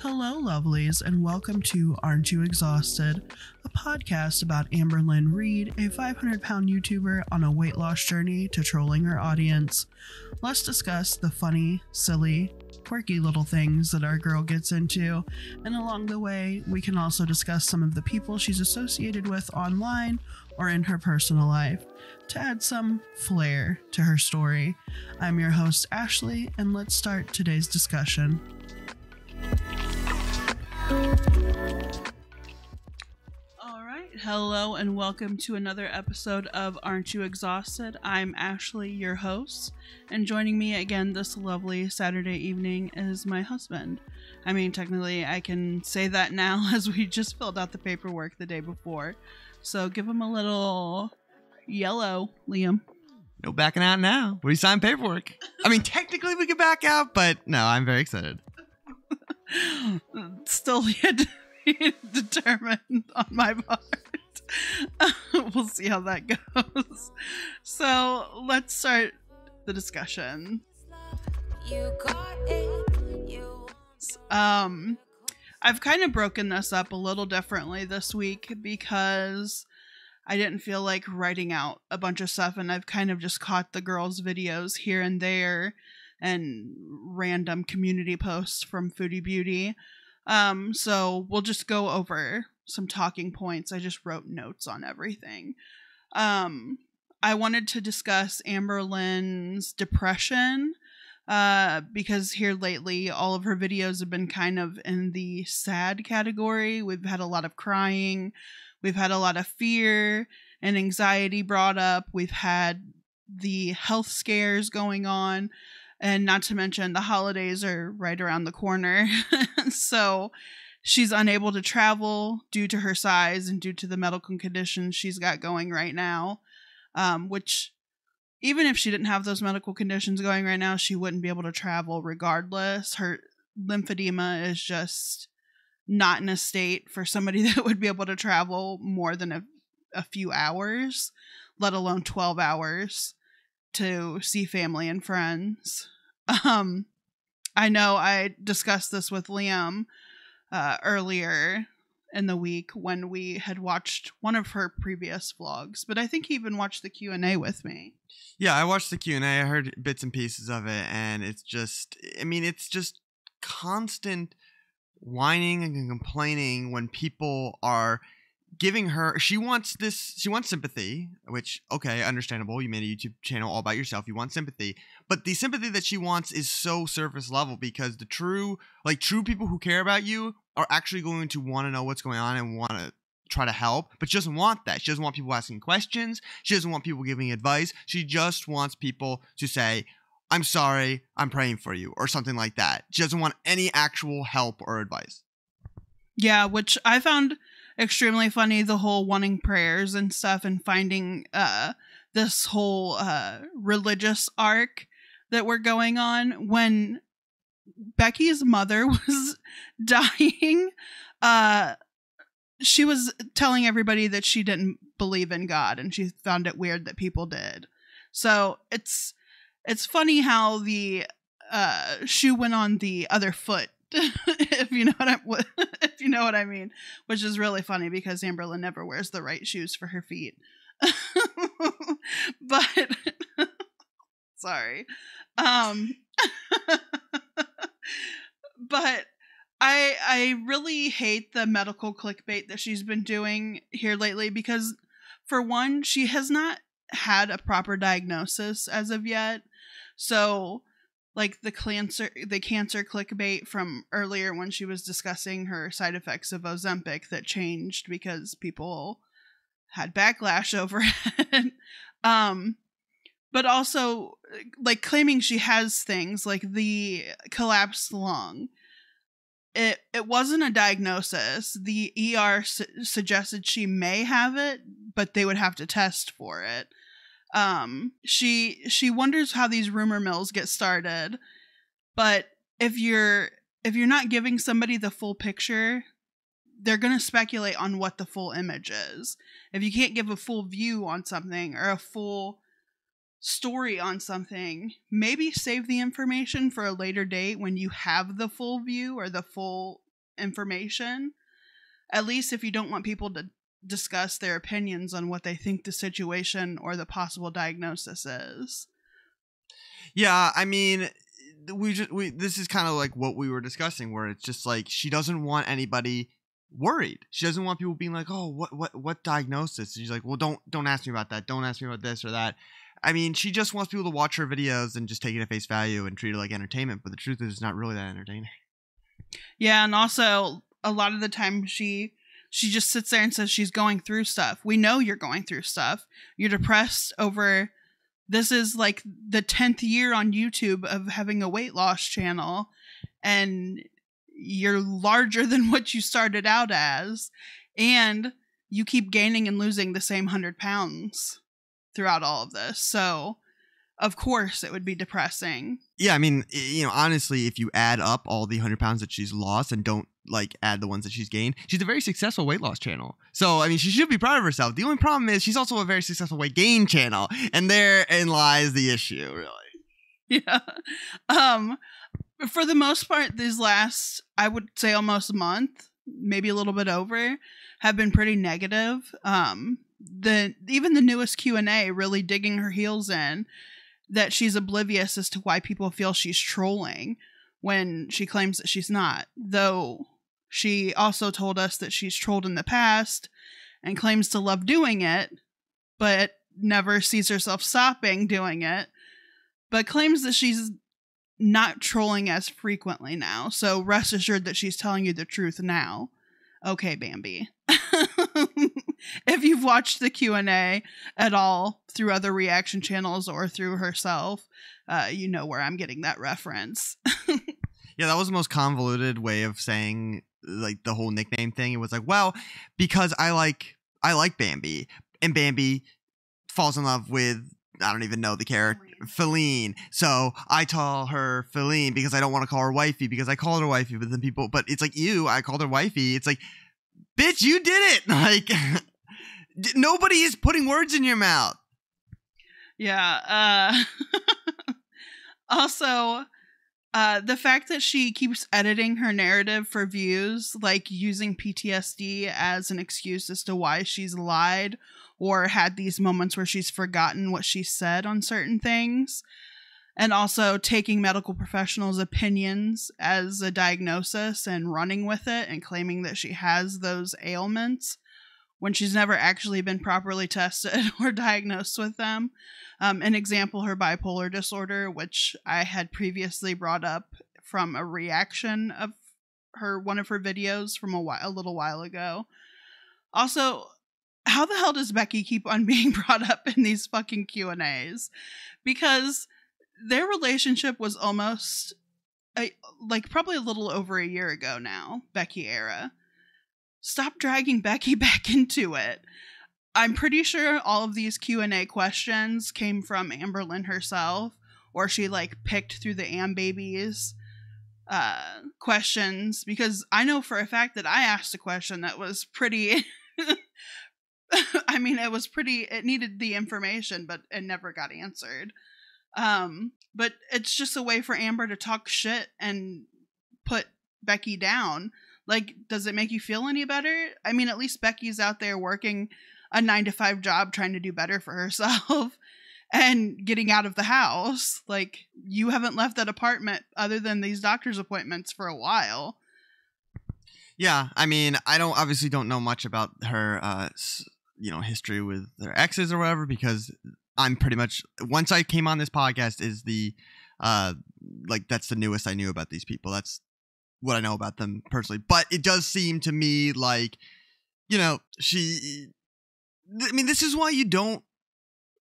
Hello, lovelies, and welcome to Aren't You Exhausted, a podcast about Amberlynn Reid, a 500 pound YouTuber on a weight loss journey to trolling her audience. Let's discuss the funny, silly, quirky little things that our girl gets into, and along the way, we can also discuss some of the people she's associated with online or in her personal life to add some flair to her story. I'm your host, Ashley, and let's start today's discussion. All right, hello, and welcome to another episode of Aren't You Exhausted? I'm Ashley, your host, and joining me again this lovely Saturday evening is my husband. I mean, technically, I can say that now as we just filled out the paperwork the day before. So give him a little yellow, Liam. No backing out now. We signed paperwork. I mean, technically we could back out, but no, I'm very excited. Still yet to be determined on my part. we'll see how that goes. So let's start the discussion. You got it. You um I've kind of broken this up a little differently this week because I didn't feel like writing out a bunch of stuff and I've kind of just caught the girls' videos here and there and random community posts from Foodie Beauty. Um, so we'll just go over some talking points. I just wrote notes on everything. Um, I wanted to discuss Amberlynn's depression uh, because here lately all of her videos have been kind of in the sad category. We've had a lot of crying, we've had a lot of fear and anxiety brought up, we've had the health scares going on, and not to mention the holidays are right around the corner. so she's unable to travel due to her size and due to the medical conditions she's got going right now, um, which even if she didn't have those medical conditions going right now, she wouldn't be able to travel regardless. Her lymphedema is just not in a state for somebody that would be able to travel more than a, a few hours, let alone 12 hours to see family and friends. Um, I know I discussed this with Liam uh, earlier in the week when we had watched one of her previous vlogs, but I think he even watched the Q and A with me. Yeah, I watched the Q and A. I heard bits and pieces of it, and it's just, I mean, it's just constant whining and complaining when people are giving her she wants this she wants sympathy which okay understandable. You made a youtube channel all about yourself. You want sympathy. But the sympathy that she wants is so surface level because the true like true people who care about you are actually going to want to know what's going on and want to try to help but she doesn't want that. She doesn't want people asking questions. She doesn't want people giving advice. She just wants people to say i'm sorry i'm praying for you or something like that. She doesn't want any actual help or advice. Yeah which i found extremely funny the whole wanting prayers and stuff and finding uh this whole uh religious arc that we're going on when Becky's mother was dying uh she was telling everybody that she didn't believe in God and she found it weird that people did. So it's it's funny how the uh shoe went on the other foot if you know what I if you know what I mean, which is really funny because Amberlynn never wears the right shoes for her feet. but sorry. Um but I I really hate the medical clickbait that she's been doing here lately because for one, she has not had a proper diagnosis as of yet. So like the cancer the cancer clickbait from earlier when she was discussing her side effects of Ozempic that changed because people had backlash over it. um but also like claiming she has things like the collapsed lung. It it wasn't a diagnosis. The ER su- suggested she may have it, but they would have to test for it um she she wonders how these rumor mills get started but if you're if you're not giving somebody the full picture they're going to speculate on what the full image is if you can't give a full view on something or a full story on something, maybe save the information for a later date when you have the full view or the full information. At least if you don't want people to discuss their opinions on what they think the situation or the possible diagnosis is. Yeah, I mean, we just we this is kind of like what we were discussing where it's just like she doesn't want anybody worried. She doesn't want people being like, "Oh, what what what diagnosis?" she's like, "Well, don't don't ask me about that. Don't ask me about this or that." I mean, she just wants people to watch her videos and just take it at face value and treat it like entertainment, but the truth is it's not really that entertaining. Yeah, and also a lot of the time she she just sits there and says she's going through stuff. We know you're going through stuff. You're depressed over this is like the 10th year on YouTube of having a weight loss channel and you're larger than what you started out as and you keep gaining and losing the same 100 pounds throughout all of this. So, of course, it would be depressing. Yeah, I mean, you know, honestly, if you add up all the 100 pounds that she's lost and don't like add the ones that she's gained, she's a very successful weight loss channel. So, I mean, she should be proud of herself. The only problem is she's also a very successful weight gain channel, and therein lies the issue, really. Yeah. Um for the most part these last I would say almost a month, maybe a little bit over, have been pretty negative. Um the even the newest Q&A really digging her heels in that she's oblivious as to why people feel she's trolling when she claims that she's not. Though she also told us that she's trolled in the past and claims to love doing it, but never sees herself stopping doing it, but claims that she's not trolling as frequently now. So rest assured that she's telling you the truth now. Okay, Bambi. if you've watched the Q&A at all through other reaction channels or through herself, uh, you know where I'm getting that reference. yeah, that was the most convoluted way of saying like the whole nickname thing. It was like, well, because I like I like Bambi, and Bambi falls in love with I don't even know the character Faline. So I call her Faline because I don't want to call her wifey because I called her wifey, but then people but it's like you, I called her wifey. It's like, bitch, you did it. Like nobody is putting words in your mouth. Yeah. Uh also uh, the fact that she keeps editing her narrative for views, like using PTSD as an excuse as to why she's lied or had these moments where she's forgotten what she said on certain things, and also taking medical professionals' opinions as a diagnosis and running with it and claiming that she has those ailments when she's never actually been properly tested or diagnosed with them. Um, an example, her bipolar disorder, which I had previously brought up from a reaction of her one of her videos from a, while, a little while ago. Also, how the hell does Becky keep on being brought up in these fucking Q and A's? Because their relationship was almost a, like probably a little over a year ago now, Becky era. Stop dragging Becky back into it. I'm pretty sure all of these Q&A questions came from Amberlynn herself or she like picked through the Am babies uh questions because I know for a fact that I asked a question that was pretty I mean it was pretty it needed the information but it never got answered. Um but it's just a way for Amber to talk shit and put Becky down. Like does it make you feel any better? I mean at least Becky's out there working a nine to five job trying to do better for herself and getting out of the house. Like, you haven't left that apartment other than these doctor's appointments for a while. Yeah, I mean, I don't obviously don't know much about her, uh, you know, history with their exes or whatever because I'm pretty much once I came on this podcast is the, uh, like that's the newest I knew about these people. That's what I know about them personally. But it does seem to me like, you know, she I mean, this is why you don't,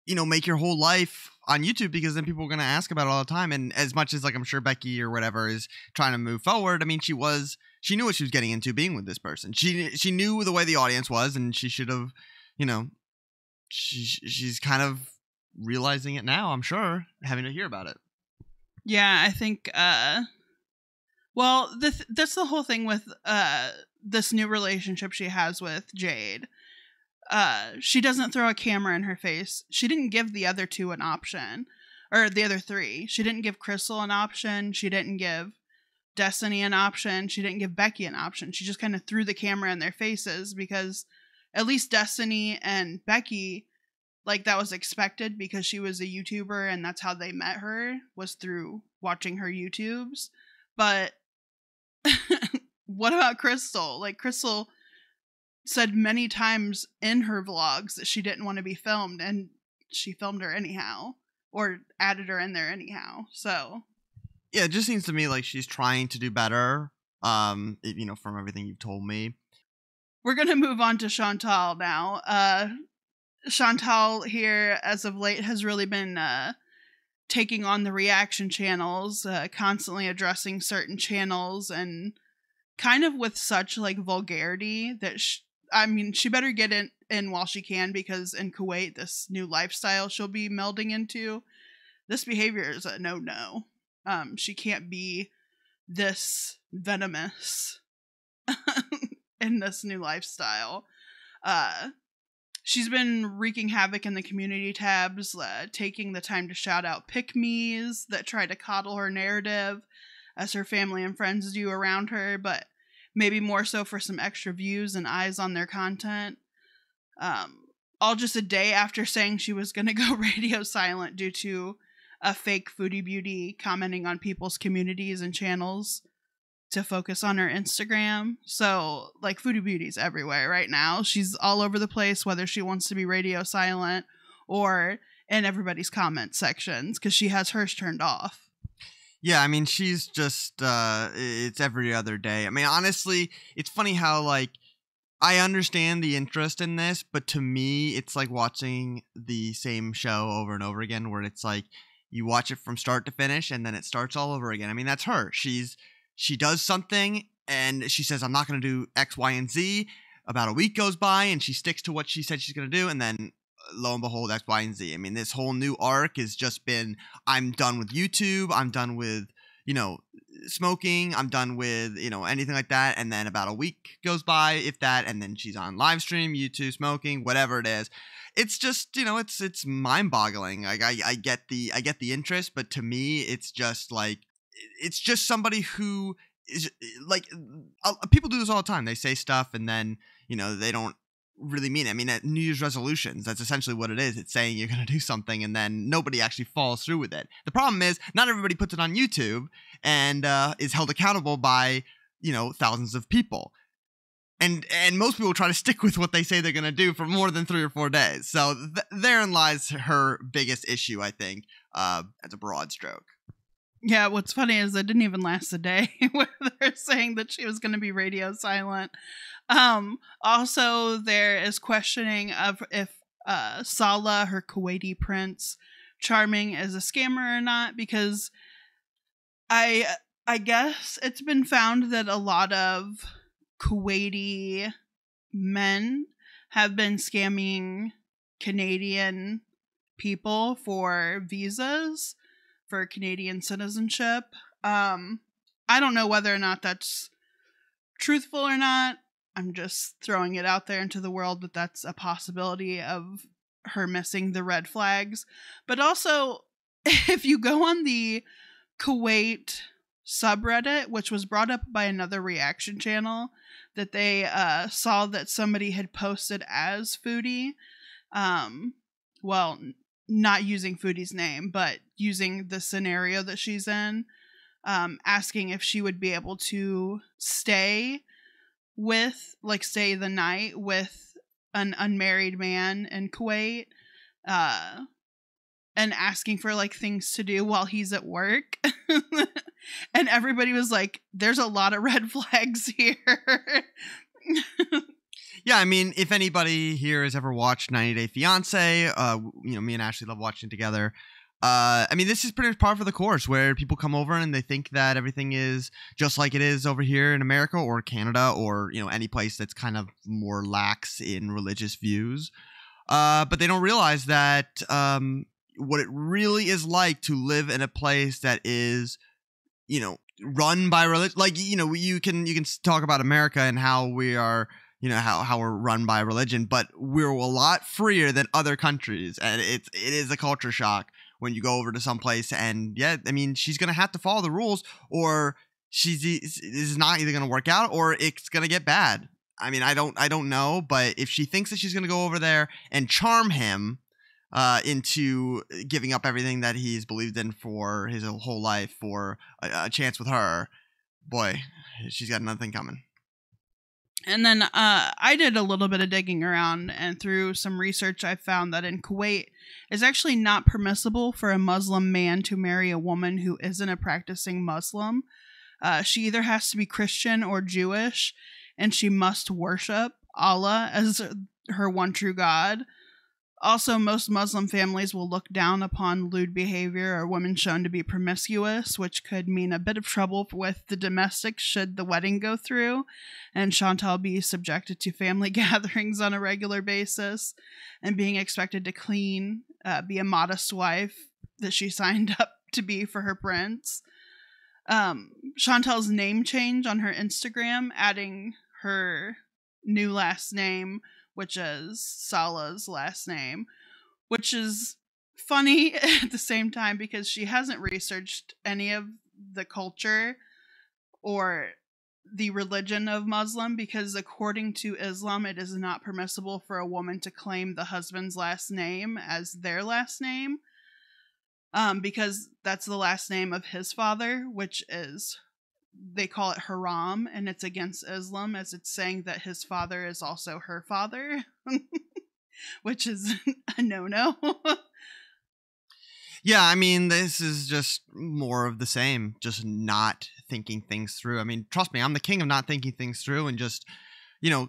you know, make your whole life on YouTube because then people are going to ask about it all the time. And as much as like I'm sure Becky or whatever is trying to move forward, I mean, she was she knew what she was getting into being with this person. She she knew the way the audience was, and she should have, you know, she she's kind of realizing it now. I'm sure having to hear about it. Yeah, I think. uh Well, that's the whole thing with uh this new relationship she has with Jade uh, she doesn't throw a camera in her face. She didn't give the other two an option, or the other three. She didn't give Crystal an option. She didn't give Destiny an option. She didn't give Becky an option. She just kind of threw the camera in their faces because at least Destiny and Becky, like that was expected because she was a YouTuber and that's how they met her was through watching her YouTubes. But what about Crystal? Like Crystal said many times in her vlogs that she didn't want to be filmed and she filmed her anyhow or added her in there anyhow. So yeah, it just seems to me like she's trying to do better. Um, you know, from everything you've told me. We're gonna move on to Chantal now. Uh, Chantal here, as of late, has really been uh, taking on the reaction channels, uh, constantly addressing certain channels, and kind of with such like vulgarity that sh- I mean, she better get in in while she can because in Kuwait, this new lifestyle she'll be melding into, this behavior is a no no. Um, she can't be this venomous in this new lifestyle. Uh, she's been wreaking havoc in the community tabs, uh, taking the time to shout out pick me's that try to coddle her narrative, as her family and friends do around her, but maybe more so for some extra views and eyes on their content. Um, all just a day after saying she was going to go radio silent due to a fake foodie beauty commenting on people's communities and channels to focus on her Instagram. So, like, foodie beauty's everywhere right now. She's all over the place, whether she wants to be radio silent or in everybody's comment sections because she has hers turned off. Yeah, I mean, she's just, uh, it's every other day. I mean, honestly, it's funny how, like, I understand the interest in this, but to me, it's like watching the same show over and over again where it's like, you watch it from start to finish and then it starts all over again. I mean, that's her. She's she does something and she says, I'm not going to do X, Y, and Z. About a week goes by and she sticks to what she said she's going to do. And then lo and behold, X, Y, and Z. I mean, this whole new arc has just been I'm done with YouTube. I'm done with, you know, smoking. I'm done with, you know, anything like that. And then about a week goes by, if that. And then she's on live stream, YouTube, smoking, whatever it is it's just you know it's it's mind boggling like I, I get the i get the interest but to me it's just like it's just somebody who is like uh, people do this all the time they say stuff and then you know they don't really mean it. I mean, at New Year's resolutions, that's essentially what it is. It's saying you're going to do something and then nobody actually follows through with it. The problem is, not everybody puts it on YouTube and uh, is held accountable by, you know, thousands of people and and most people try to stick with what they say they're going to do for more than three or four days. So th- therein lies her biggest issue, I think, uh, as a broad stroke. Yeah, what's funny is it didn't even last a day where they're saying that she was going to be radio silent. Um, also, there is questioning of if uh, Salah, her Kuwaiti prince, Charming, is a scammer or not because I I guess it's been found that a lot of Kuwaiti men have been scamming Canadian people for visas for Canadian citizenship. Um, I don't know whether or not that's truthful or not. I'm just throwing it out there into the world that that's a possibility of her missing the red flags. But also, if you go on the Kuwait subreddit, which was brought up by another reaction channel, that they uh, saw that somebody had posted as Foodie. Um, well, not using Foodie's name, but using the scenario that she's in, um, asking if she would be able to stay with, like, stay the night with an unmarried man in Kuwait. Uh, and asking for like things to do while he's at work. and everybody was like, there's a lot of red flags here. yeah, I mean, if anybody here has ever watched 90 Day Fiance, uh, you know, me and Ashley love watching together. Uh, I mean, this is pretty much par for the course where people come over and they think that everything is just like it is over here in America or Canada or, you know, any place that's kind of more lax in religious views. Uh, but they don't realize that um, what it really is like to live in a place that is, you know, run by religion. Like you know, you can you can talk about America and how we are, you know how, how we're run by religion but we're a lot freer than other countries. And it's it is a culture shock when you go over to some place and yeah i mean she's gonna have to follow the rules or she's this is not either gonna work out or it's gonna get bad. I mean i don't i don't know but if she thinks that she's gonna go over there and charm him uh, into giving up everything that he's believed in for his whole life for a, a chance with her boy she's got nothing coming And then uh, I did a little bit of digging around, and through some research, I found that in Kuwait, it's actually not permissible for a Muslim man to marry a woman who isn't a practicing Muslim. Uh, she either has to be Christian or Jewish, and she must worship Allah as her one true God. Also, most Muslim families will look down upon lewd behavior or women shown to be promiscuous, which could mean a bit of trouble with the domestics should the wedding go through and Chantal be subjected to family gatherings on a regular basis and being expected to clean, uh, be a modest wife that she signed up to be for her prince. Um, Chantal's name change on her Instagram, adding her new last name, which is Salah's last name, which is funny at the same time because she hasn't researched any of the culture or the religion of Muslim because according to Islam it is not permissible for a woman to claim the husband's last name as their last name um because that's the last name of his father which is they call it haram and it's against Islam as it's saying that his father is also her father which is a no-no Yeah, I mean, this is just more of the same, just not thinking things through. I mean, trust me, I'm the king of not thinking things through and just, you know,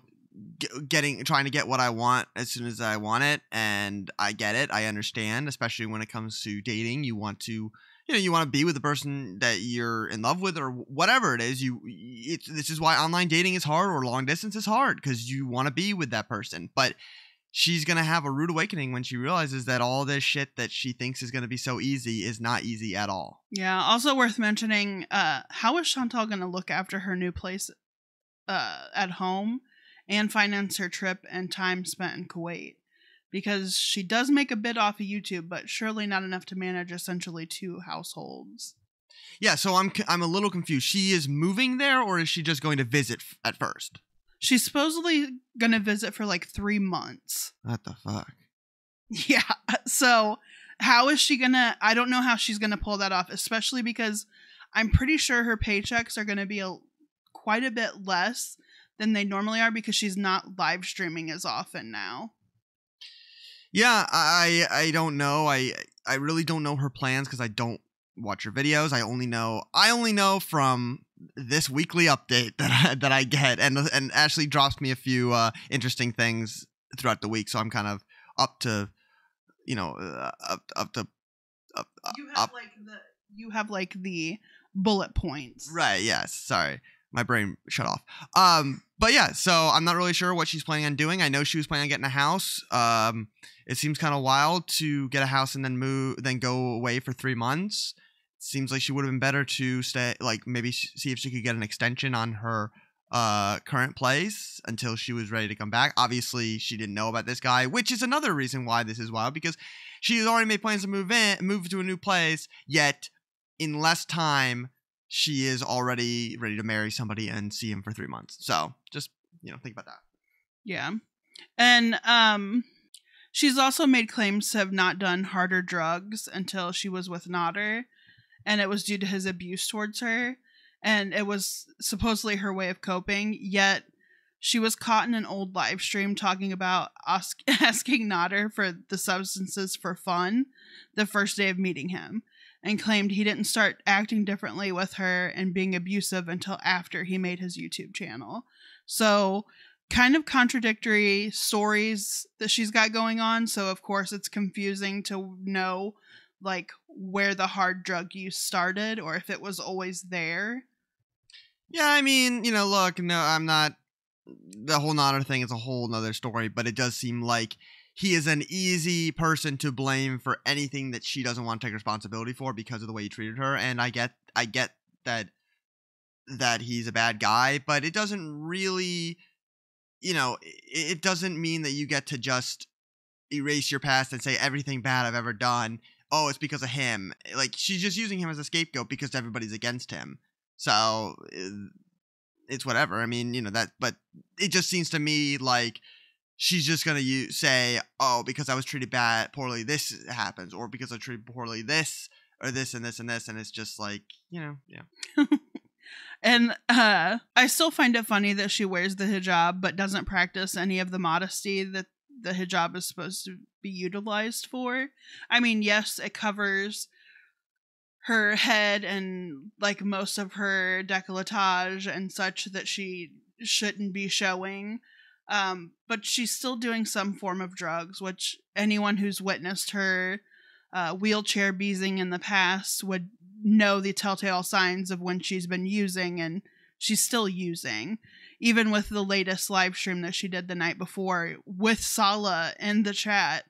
getting trying to get what I want as soon as I want it and I get it. I understand, especially when it comes to dating, you want to you know you want to be with the person that you're in love with or whatever it is you it's this is why online dating is hard or long distance is hard because you want to be with that person but she's going to have a rude awakening when she realizes that all this shit that she thinks is going to be so easy is not easy at all. Yeah, also worth mentioning, uh, how is Chantal going to look after her new place uh, at home and finance her trip and time spent in Kuwait? Because she does make a bit off of YouTube, but surely not enough to manage essentially two households. Yeah, so I'm I'm a little confused. She is moving there or is she just going to visit f- at first? She's supposedly going to visit for like three months. What the fuck? Yeah. So how is she gonna? I don't know how she's gonna pull that off, especially because I'm pretty sure her paychecks are gonna be a, quite a bit less than they normally are because she's not live streaming as often now. Yeah, I I don't know. I I really don't know her plans because I don't watch her videos. I only know I only know from this weekly update that I, that I get, and and Ashley drops me a few uh, interesting things throughout the week, so I'm kind of up to, you know, uh, up up to up, You up have like the you have like the bullet points. Right. Yes. Sorry, my brain shut off. Um, but yeah, so I'm not really sure what she's planning on doing. I know she was planning on getting a house. Um, it seems kind of wild to get a house and then move, then go away for three months. Seems like she would have been better to stay, like maybe see if she could get an extension on her uh current place until she was ready to come back. Obviously, she didn't know about this guy, which is another reason why this is wild because she has already made plans to move in, move to a new place. Yet, in less time, she is already ready to marry somebody and see him for three months. So just you know think about that. Yeah. And um she's also made claims to have not done harder drugs until she was with Nodder and it was due to his abuse towards her and it was supposedly her way of coping yet she was caught in an old live stream talking about ask, asking Nodder for the substances for fun the first day of meeting him and claimed he didn't start acting differently with her and being abusive until after he made his YouTube channel. So, kind of contradictory stories that she's got going on. So, of course, it's confusing to know like where the hard drug use started or if it was always there. Yeah, I mean, you know, look, no, I'm not. The whole Nodder thing is a whole nother story, but it does seem like he is an easy person to blame for anything that she doesn't want to take responsibility for because of the way he treated her. And I get, I get that that he's a bad guy, but it doesn't really. you know, it, it doesn't mean that you get to just erase your past and say everything bad I've ever done. Oh, it's because of him. Like she's just using him as a scapegoat because everybody's against him. So it's whatever. I mean, you know that, but it just seems to me like she's just gonna use, say, "Oh, because I was treated bad, poorly, this happens," or because I treated poorly, this or this and this and this, and it's just like, you know, yeah. And uh, I still find it funny that she wears the hijab but doesn't practice any of the modesty that the hijab is supposed to be utilized for. I mean, yes, it covers her head and like most of her decolletage and such that she shouldn't be showing. Um, but she's still doing some form of drugs, which anyone who's witnessed her uh, wheelchair beezing in the past would know the telltale signs of when she's been using and she's still using. Even with the latest live stream that she did the night before with Salah in the chat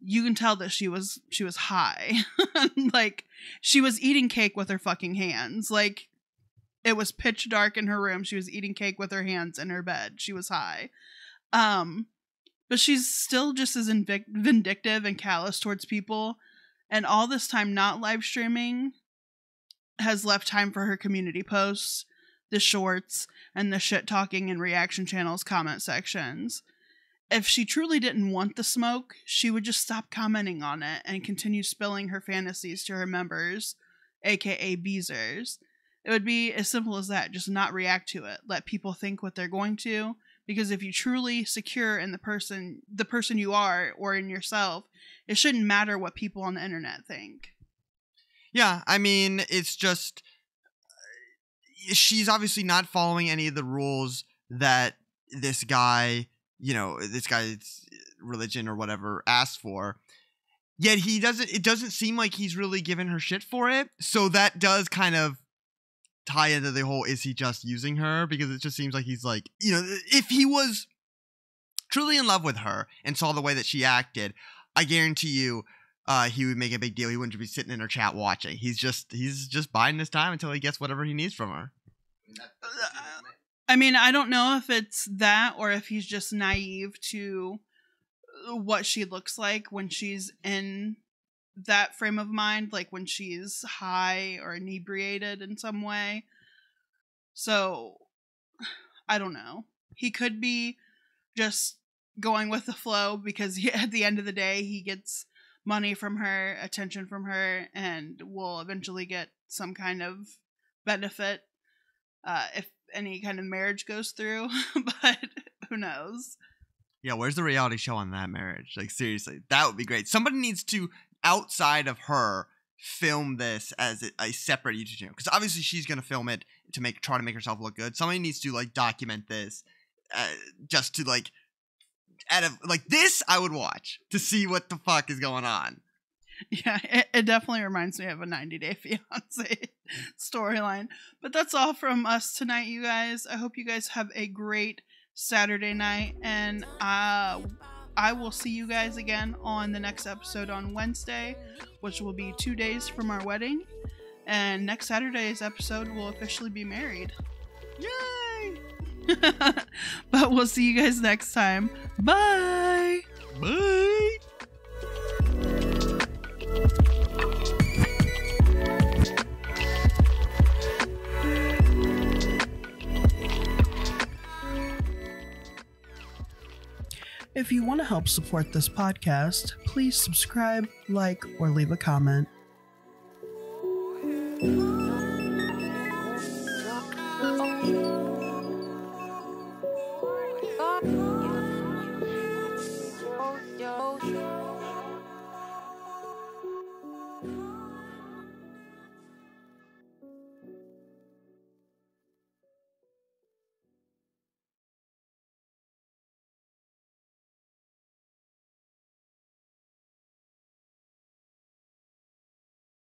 you can tell that she was she was high. Like she was eating cake with her fucking hands. Like it was pitch dark in her room she was eating cake with her hands in her bed she was high um but she's still just as invic- vindictive and callous towards people and all this time not live streaming has left time for her community posts, the shorts, and the shit talking and reaction channels comment sections. If she truly didn't want the smoke, she would just stop commenting on it and continue spilling her fantasies to her members, aka Beezers. It would be as simple as that, just not react to it. Let people think what they're going to, because if you truly secure in the person the person you are or in yourself, it shouldn't matter what people on the internet think. Yeah, I mean, it's just uh, she's obviously not following any of the rules that this guy, you know, this guy's religion or whatever asked for. Yet he doesn't it doesn't seem like he's really given her shit for it. So that does kind of tie into the whole is he just using her because it just seems like he's like, you know, if he was truly in love with her and saw the way that she acted, I guarantee you uh, he would make a big deal. He wouldn't be sitting in her chat watching. He's just he's just biding his time until he gets whatever he needs from her. I mean, I don't know if it's that or if he's just naive to what she looks like when she's in that frame of mind, like when she's high or inebriated in some way. So, I don't know. He could be just going with the flow because he, at the end of the day, he gets money from her, attention from her, and will eventually get some kind of benefit uh, if any kind of marriage goes through. but who knows? Yeah, where's the reality show on that marriage? Like seriously, that would be great. Somebody needs to outside of her film this as a, separate YouTube channel because obviously she's gonna film it to make try to make herself look good. Somebody needs to like document this uh, just to like out of like this I would watch to see what the fuck is going on. Yeah, it, it definitely reminds me of a 90 Day Fiance storyline. But that's all from us tonight, you guys. I hope you guys have a great Saturday night, and uh, I will see you guys again on the next episode on Wednesday, which will be two days from our wedding. And next Saturday's episode will officially be married. Yay! but we'll see you guys next time. Bye. Bye. If you want to help support this podcast, please subscribe, like, or leave a comment.